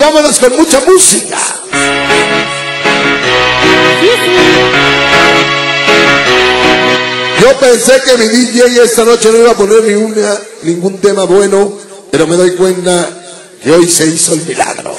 Vámonos con mucha música. Yo pensé que mi DJ esta noche no iba a poner ni una, ningún tema bueno, pero me doy cuenta que hoy se hizo el milagro.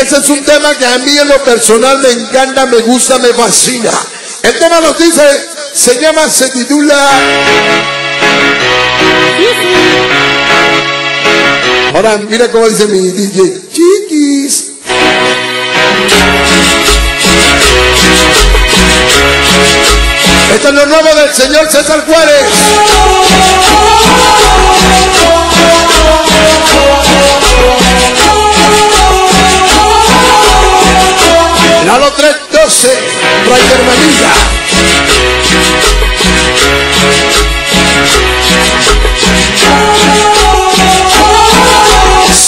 Ese es un tema que a mí en lo personal me encanta, me gusta, me fascina. El tema nos dice, se llama, se titula... Ahora mira cómo dice mi DJ, chiquis. Esto es lo nuevo del señor César Juárez. Lalo 312,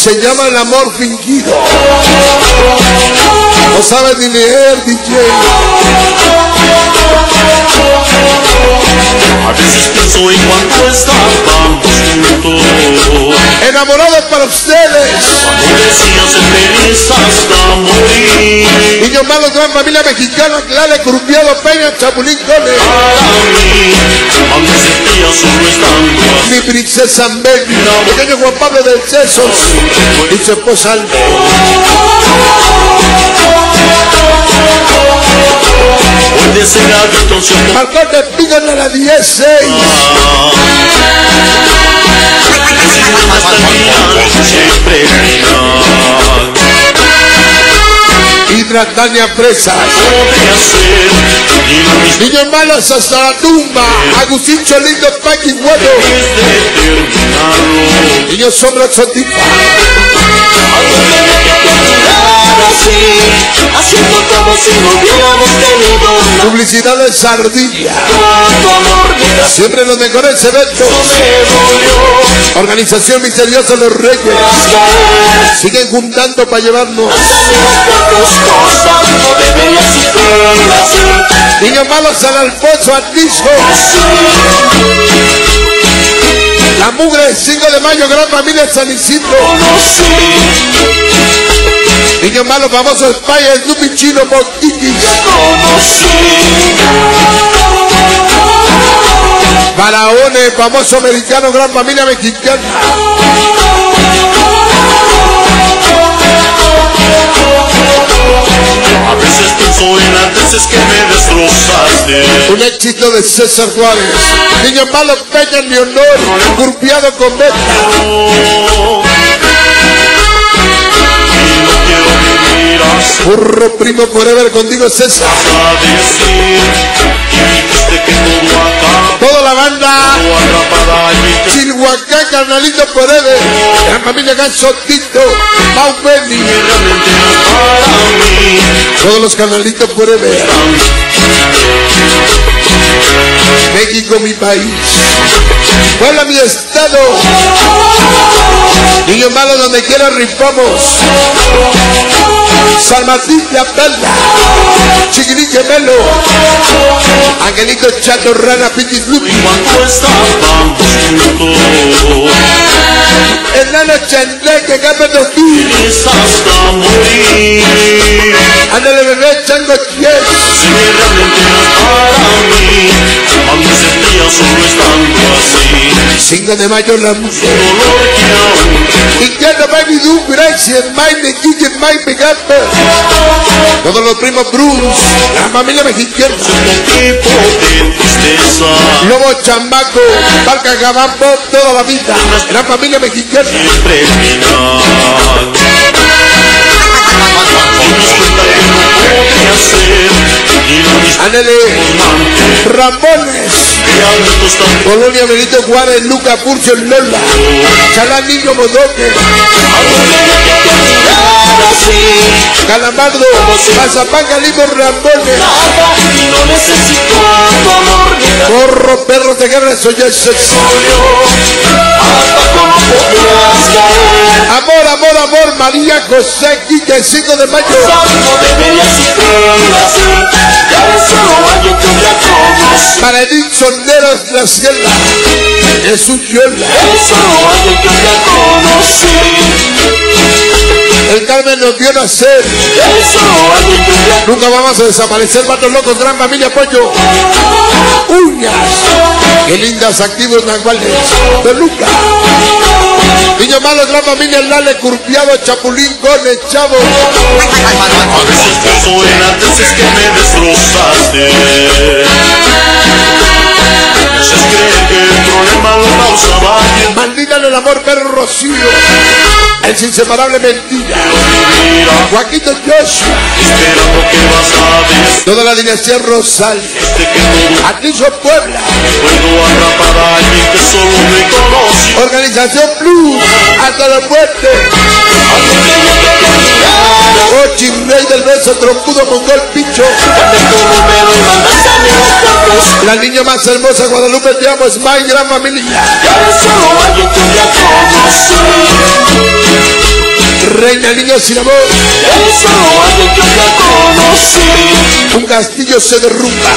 Se llama el amor fingido. No sabes ni leer, DJ. A veces pienso en cuanto estábamos juntos Enamorados para ustedes. Cuando decías Niños malos, gran familia mexicana, Clare, Curpiado, Peña, Chapulín, Cole. Mi princesa Melina, pequeño Juan Pablo del Cesos y su esposa Alba. Hoy de píganle la 16 hasta el final Siempre y Tratania Presas. Niños malos hasta la tumba. Agustín Cholito, Paqui terminarlo Niños sombras Sotipa. así, haciendo como si no hubiéramos tenido nada. Publicidad de Sardilla. Siempre los mejores eventos. Organización Misteriosa Los Reyes. Siguen juntando para llevarnos. Niños malos San Alfonso Atisco. La mugre 5 de mayo, gran familia San Isidro. Conocí, Niños malos famosos España, el Lupi Chino Moquiquis. Faraones, famoso americano, gran familia mexicana. A veces pienso en las veces que me destrozaste Un éxito de César Juárez. Niños malos Peña Leonor, Curpiado con Beta. Burro primo forever contigo César. Toda la banda. Chihuahua, carnalito forever. Gran familia Ganso Tito, Mau Benny. Todos los canalitos forever. México, mi país. Puebla, mi estado. Niños malos, donde quiera rifamos. San Martín de Apelda. Chiquilín Gemelo. Angelito Chato Rana Piquis Lupi. Cuando estábamos juntos Enano Chandé que cambia de ti. Es hasta morir Ándale bebé Chango Chies. Que realmente no para mí sentía solo estando así 5 de mayo la música. Y que no va a du gracias, Mike, Kike, Mike, Megapa. Todos los primos Bruce, la familia mexicana. tipo de tristeza Lobo Chambaco, Barca Gabambo, toda la vida. La familia mexicana. Siempre final Amante Ramones, Colonia Benito Juárez, Luca Furcio, Lola. Chalán Niño Calamardo, Mazapán, Calimo, Ramones. no Corro, perro de guerra, soy el sexo. Amor, amor, amor, María José 5 de mayo. Para Edith La Yola. Eres solo alguien que ya conocí. El Carmen nos vio nacer. Nunca vamos a desaparecer, vatos locos, gran familia, pollo. Uñas. Qué lindas, activos, nahuales. Toluca. Niño malo, gran familia, Lale, Curpiado, Chapulín, Gone, Chavo. A veces pienso en las veces que me destrozaste. Me haces creer que el problema lo causaba yo. Maldita el amor, perro Rocío. El inseparable mentira. Joaquito Joshua. esperando que vas a decirte Toda la dinastía Rosal. todo Atillo Puebla. Organización Blue. Hasta la muerte. Ochi, rey del beso, trompudo, mongol, picho. La niña más hermosa, Guadalupe, te amo, es my gran familia. Reina niño sin amor. Alguien que conocí. Un castillo se derrumba.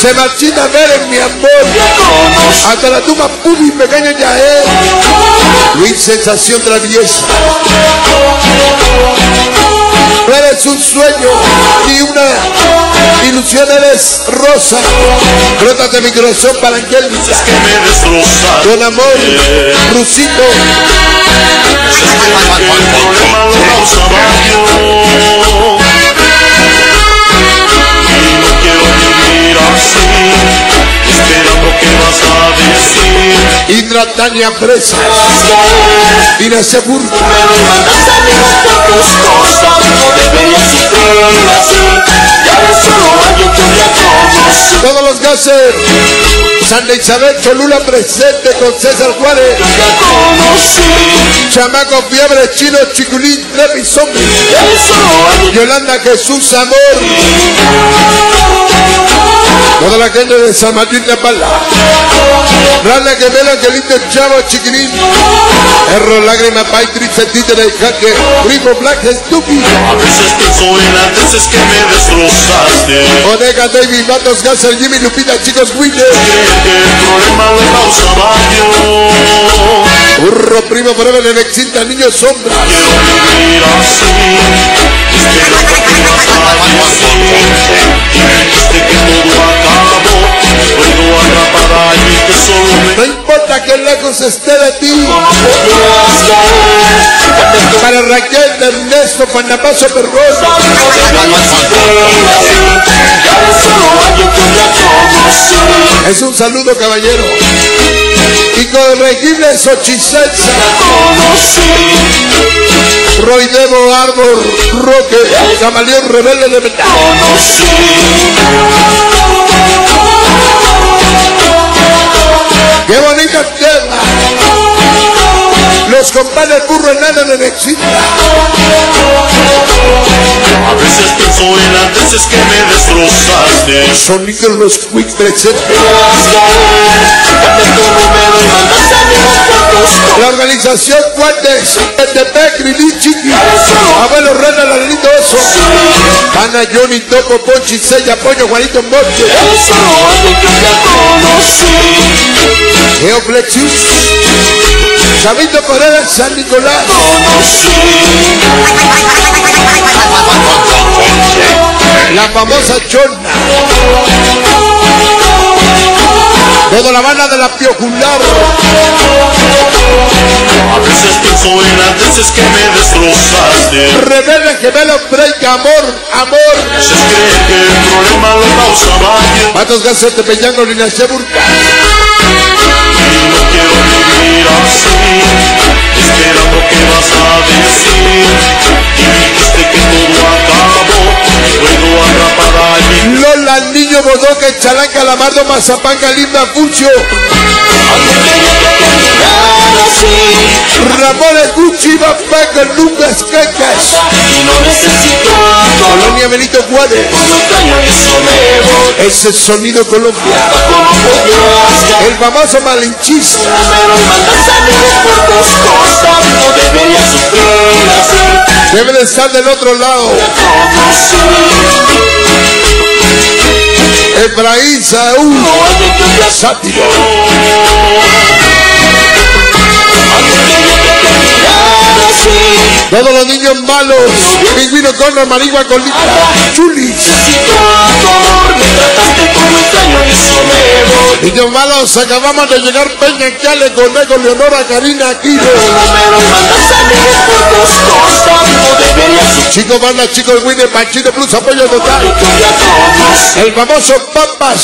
Se marchita ver en mi amor. Hasta la tumba pubi pequeña ya es. Luis, sensación de la belleza. No eres un sueño ni una ilusión, eres rosa. Brotas de mi corazón para Angélica. que me destrozaste. Con amor, Rusito. Así. Ya ya conocí. Todos los gases. Santa Isabel Cholula presente con César Juárez. Chamaco Fiebre Chino Chiculín Levi Zombie. Yolanda Jesús Amor. Toda la gente de San Martín de Pala. Rana que vela que lindo chavo chiquilín. Erro lágrima pai triste títere jaque. Primo black estúpido. A veces pienso en las veces que me destrozaste. Bodega David Matos Gasser Jimmy Lupita chicos Winner. El problema lo causaba yo. Burro primo forever en extinta niño sombra. Quiero vivir así, lejos esté de ti. Para Raquel Ernesto Panapazo Perrón. Es un saludo caballero. Incorregible Xochiselsa. Conocí. Roy Debo Arbor Roque. Camaleón Rebelde de Metal. Los compadres burro enano de Mexicana. A veces pienso en las veces que me destrozaste. Sonido los Quick las fotos. La organización Guantes, Etepec, Lili Chiqui, Abuelo Rana, Lalito Oso, Ana Johnny, Topo, Ponchi, Sella, Pollo, Juanito solo alguien que ya conocí. Geoflexius, Chavito Correa, San Nicolás, la famosa Chona, toda la banda de la Piojular, A veces pienso en las veces que me destrozaste. Rebelde Gemelo, Break, Amor, Amor, haces creer que el problema lo causaba yo. Matos Peñango, Linache Burka, Lola, Niño Bodoque, Chalanca, Lamardo, Mazapán, Linda, Fucho, Ramón quecas. Y no necesito Colonia Benito Juárez. Ese sonido Colombia. El famoso malinchista. Debe de estar del otro lado. Efraín Saúl. Sátiro. Todos los niños malos. Pingüino con Marigua como extraño y solevo Niños malos, acabamos de llegar Peña Chale con Leonora Karina Aquino. Chicos, banda, chicos, Winnie, Panchito Plus, apoyo total. El famoso Papas.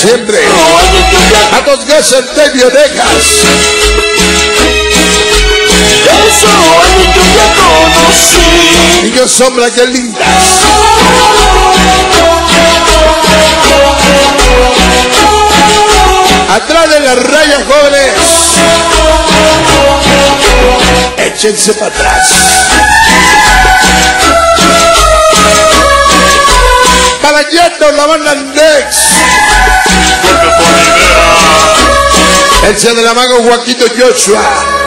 Siempre. A dos gases de Viorejas. Que te conocí Niños sombra, qué lindas. Atrás de las rayas jóvenes. Échense para atrás. Para Yeto, la banda Nex. El de la mago Joaquito Joshua.